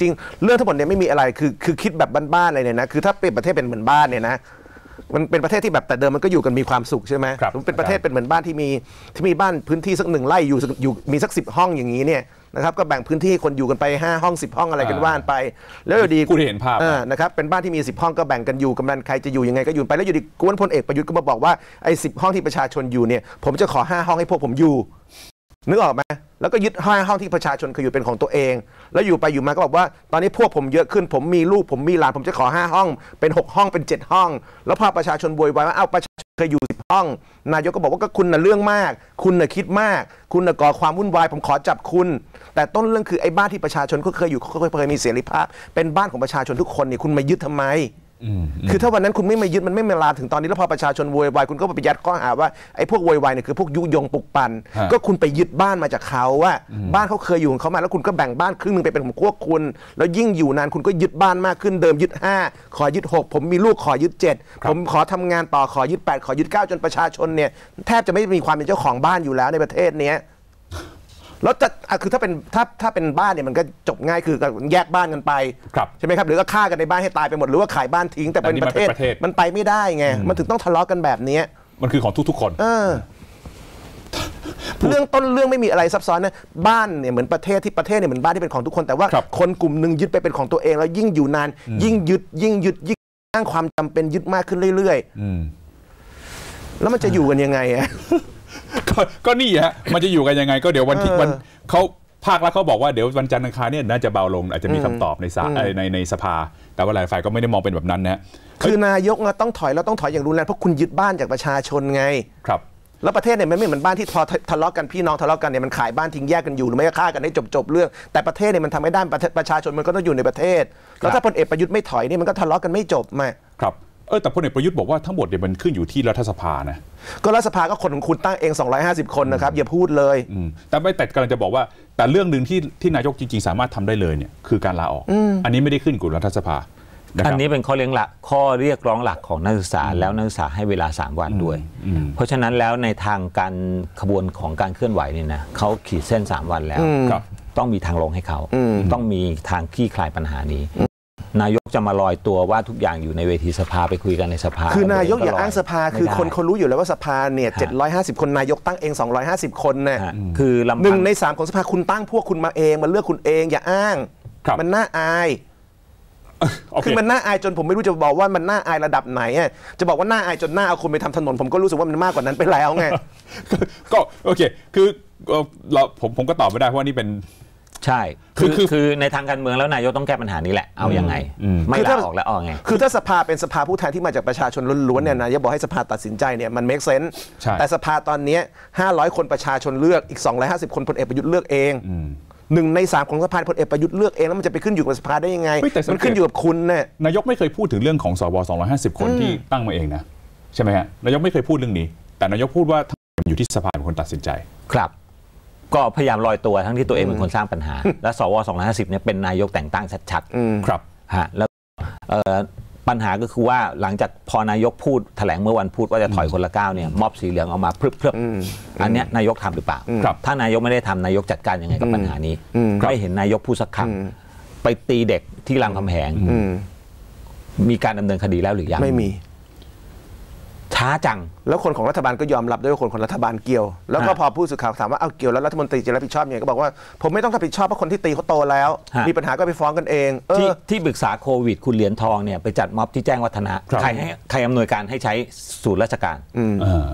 จริงเรื่องทั้งหมดเนี่ยไม่มีอะไรคือคือคิดแบบบ้านๆเลยเนี่ยนะคือถ้าเป็นประเทศเป็นเหมือนบ้านเนี่ยนะมันเป็นประเทศที่แบบแต่เดิมมันก็อยู่กันมีความสุขใช่ไหมครับมันเป็นประเทศเป็นเหมือนบ้านที่มีที่มีบ้านพื้นที่สักหนึ่งไร่อยู่สักอยู่มีสักสิบห้องอย่างนี้เนี่ยนะครับก็แบ่งพื้นที่ให้คนอยู่กันไปห้าห้องสิบห้องอะไรกันว่านไป แล้วอยู่ดีพูดให้เห็นภาพออนะครับเป็นบ้านที่มี 10 ห้องก็แบ่งกันอยู่กำนันใครจะอยู่ยังไงก็อยู่ไปแล้วอยู่ดีกวนพลเอกประยุทธ์ก็มาบอกว่าไอ้สิห้องที่ประชาชนอยู่เนี่ยผมจะขอ 5 ห้องให้พวกผมอยู่ นึกออกไหมแล้วก็ยึดห้าห้องที่ประชาชนเคยอยู่เป็นของตัวเอง แล้วอยู่ไปอยู่มาก็บอกว่า ตอนนี้พวกผมเยอะขึ้น ผมมีลูกผมมีหลานผมจะขอ 5 ห้อง เป็น 6 ห้องเป็น 7 ห้อง แล้วพอประชาชนโวยวายว่าเอ้าประชาชนเคยอยู่ 10 ห้อง นายกก็บอกว่าก็คุณน่ะเรื่องมาก คุณน่ะคิดมาก คุณน่ะก่อความวุ่นวาย ผมขอจับคุณ แต่ต้นเรื่องคือไอ้บ้านที่ประชาชนก็เคยอยู่เขาเคยมีเสรีภาพ เป็นบ้านของประชาชนทุกคนนี่คุณมายึดทำไม คือถ้าวันนั้นคุณไม่มายึดมันไม่มาลามถึงตอนนี้แล้วพอประชาชนโวยวายคุณก็ไปยัดข้อหาว่าไอ้พวกโวยวายเนี่ยคือพวกยุยงปลุกปั่นฮะก็คุณไปยึดบ้านมาจากเขาว่า บ้านเขาเคยอยู่ของเขามาแล้วคุณก็แบ่งบ้านครึ่งหนึงไปเป็นของพวกคุณ แล้วยิ่งอยู่นานคุณก็ยึดบ้านมากขึ้นเดิมยึด 5 ขอยึด 6 ผมมีลูกขอยึด 7 ผมขอทำงานต่อขอยึด 8 ขอยึด 9 จนประชาชนเนี่ยแทบจะไม่มีความเป็นเจ้าของบ้านอยู่แล้วในประเทศเนี้ย แล้วจะอะคือถ้าเป็นถ้าถ้าเป็นบ้านเนี่ยมันก็จบง่ายคือแยกบ้านกันไปครับใช่ไหมครับหรือก็ฆ่ากันในบ้านให้ตายไปหมดหรือว่าขายบ้านทิ้งแต่เป็นแต่นี่ปมันระเทศเป็นประเทศ มันไปไม่ได้ไงมันถึงต้องทะเลาะกันแบบเนี้ยมันคือของทุกๆคน เออ เรื่องต้นเรื่องไม่มีอะไรซับซ้อนนะบ้านเนี่ยเหมือนประเทศที่ประเทศเนี่ยเหมือนบ้านที่เป็นของทุกคนแต่ว่าครับคนกลุ่มหนึ่งยึดไปเป็นของตัวเองแล้วยิ่งอยู่นาน ยิ่งยึดยิ่งยึดยิ่งสร้างความจำเป็นยึดมากขึ้นเรื่อยอืมๆแล้วมันจะอยู่กันยังไงอะ ก็ก็นี่ฮะมันจะอยู่กันยังไง ก็เดี๋ยววันที่เออวันเขาภาครัฐเขาบอกว่าเดี๋ยววันจันทร์อังคารเนี่ยน่าจะเบาลง อาจจะมีคำตอบในศาลเอ่อในในสภา แต่ว่าหลายฝ่ายก็ไม่ได้มองเป็นแบบนั้นนะฮะคือนายกอะต้องถอยแล้วต้องถอยอย่างรุนแรงเพราะคุณยึดบ้านจากประชาชนไงครับแล้วประเทศเนี่ยมันไม่เหมือนบ้านที่พอทะเลาะกันพี่น้องทะเลาะกันเนี่ยมันขายบ้านทิ้งแยกกันอยู่หรือไม่ก็ฆ่ากันให้จบจบๆเรื่อง แต่ประเทศเนี่ยมันทำไม่ได้ประเทศประชาชนมันก็ต้องอยู่ในประเทศแล้วถ้าพลเอกประยุทธ์ไม่ถอยเนี่ยมันก็ทะเลาะกันไม่จบมาครับ เออแต่พลเอกประยุทธ์บอกว่าทั้งหมดเนี่ยมันขึ้นอยู่ที่รัฐสภานะก็รัฐสภาก็คนของคุณตั้งเอง 250 คนนะครับ อย่าพูดเลย อืมแต่ไม่แต่กำลังจะบอกว่า แต่เรื่องหนึ่งที่ที่นายกจริงๆ สามารถทำได้เลยเนี่ยคือการลาออก อันนี้ไม่ได้ขึ้นกับรัฐสภานะคอัรับนนี้เป็นข้อเรียกหลักข้อเรียกร้องหลักของนักศึกษาแล้วนักศึกษาให้เวลา 3 วันด้วย เพราะฉะนั้นแล้วในทางการขบวนของการเคลื่อนไหวเนี่ยนะเขาขีดเส้น 3 วันแล้ว ครับ ต้องมีทางลงให้เขา ต้องมีทางคลี่คลายปัญหานี้ นายกจะมาลอยตัวว่าทุกอย่างอยู่ในเวทีสภาไปคุยกันในสภา คือนายกอย่าอ้างสภาไม่คือได้คนเขารู้อยู่แล้วว่าสภาเนี่ย750 คนนายกตั้งเอง 250 คนนะฮะคือลำหพันึ่งงในสามของสภาคุณตั้งพวกคุณมาเองมาเลือกคุณเองอย่าอ้างครับมันน่าอายโอเคคือมันน่าอายจนผมไม่รู้จะบอกว่ามันน่าอายระดับไหนอะจะบอกว่าน่าอายจนน่าเอาคนไปทำถนน ผมก็รู้สึกว่ามันมากกว่านั้นไปแล้วไงก็โอเค คือเอ่อเราผมผมก็ตอบไม่ได้เพราะว่านี่เป็น ใช่คืคืออคือคือในทางการเมืองแล้วนายกต้องแก้ปัญหานี้แหละเอายังไง ไม่คือลาถ้าออกแล้วเอาไง คือถ้าสภาเป็นสภาผู้แทนที่มาจากประชาชนล้วนๆเนี่ยนายกบอกให้สภาตัดสินใจเนี่ยมัน make sense ใช่แต่สภาตอนเนี้ย500 คนประชาชนเลือกอีก 250 คนพลเอกประยุทธ์เลือกเองหนึ่งในสามของสภาพลเอกประยุทธ์เลือกเองแล้วมันจะไปขึ้นอยู่กับสภาได้ยังไงเฮ้ยแต่สังเกตมันขึ้นอยู่กับคุณเนี่ยนายกไม่เคยพูดถึงเรื่องของสว250 คนที่ตั้งมาเองนะใช่ไหมฮะนายกไม่เคยพูดเรื่องนี้ แต่นายกพูดว่าทั้งหมดอยู่ที่สภาเป็นคนตัดสินใจครับ ก็พยายามลอยตัวทั้งที่ตัวเองเป็นคนสร้างปัญหา และสว250เนี่ยเป็นนายกแต่งตั้งชัดๆครับฮะแล้วเอ่อปัญหาก็คือว่าหลังจากพอนายกพูดแถลงเมื่อวันพูดว่าจะถอยคนละก้าวเนี่ยม็อบสีเหลืองเอามาพรึบพรึบอันเนี้ยนายกทำหรือเปล่าครับถ้านายกไม่ได้ทำนายกจัดการยังไงกับปัญหานี้ไม่เห็นนายกพูดสักคำไปตีเด็กที่รามคำแหงมีการดำเนินคดีแล้วหรือยังไม่มี ช้าจัง แล้วคนของรัฐบาลก็ยอมรับด้วยว่าคนของรัฐบาลเกี่ยว แล้วก็ฮะพอผู้สื่อข่าวถามว่าเอาเกี่ยวแล้วรัฐมนตรีจะรับผิดชอบยังไงก็บอกว่าผมไม่ต้องรับผิดชอบเพราะคนที่ตีเขาโตแล้ว ฮะ มีปัญหาก็ไปฟ้องกันเองเอที่อ ที่ปรึกษาโควิด คุณเหรียญทองเนี่ยไปจัดม็อบที่แจ้งวัฒนะครับ ใครให้ใครอำนวยการให้ใช้ศูนย์ราชการ เออ